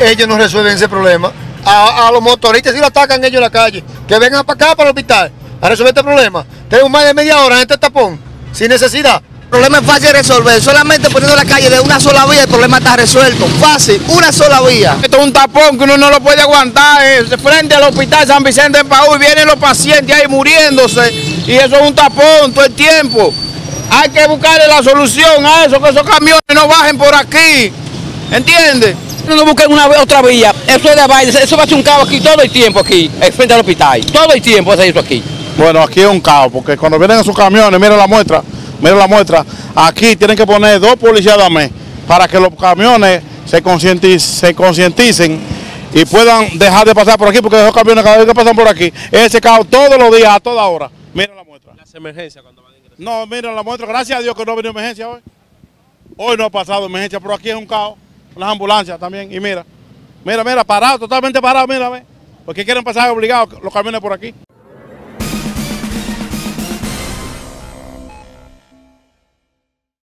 Ellos no resuelven ese problema. A, a los motoristas si lo atacan ellos en la calle. Que vengan para acá, para el hospital, a resolver este problema. Tenemos más de media hora en este tapón, sin necesidad. El problema es fácil de resolver, solamente poniendo la calle de una sola vía el problema está resuelto. Fácil, una sola vía. Esto es un tapón que uno no lo puede aguantar. eh, frente al hospital San Vicente de Paúl vienen los pacientes ahí muriéndose y eso es un tapón todo el tiempo. Hay que buscarle la solución a eso, que esos camiones no bajen por aquí. ¿Entiendes? No busquen una otra vía, eso es de vaina, eso va a ser un caos aquí todo el tiempo aquí, eh, frente al hospital, todo el tiempo hace eso aquí. Bueno, aquí es un caos, porque cuando vienen esos camiones, miren la muestra, miren la muestra, aquí tienen que poner dos policías a mes para que los camiones se concientiz- se concienticen y puedan dejar de pasar por aquí, porque esos camiones cada vez que pasan por aquí, ese caos todos los días, a toda hora. Miren la muestra. Las emergencias cuando van a ingresar. No, miren la muestra, gracias a Dios que no ha venido emergencia hoy. Hoy no ha pasado emergencia, pero aquí es un caos. Las ambulancias también, y mira, mira, mira, parado, totalmente parado, mira, ve. Porque quieren pasar obligados los camiones por aquí.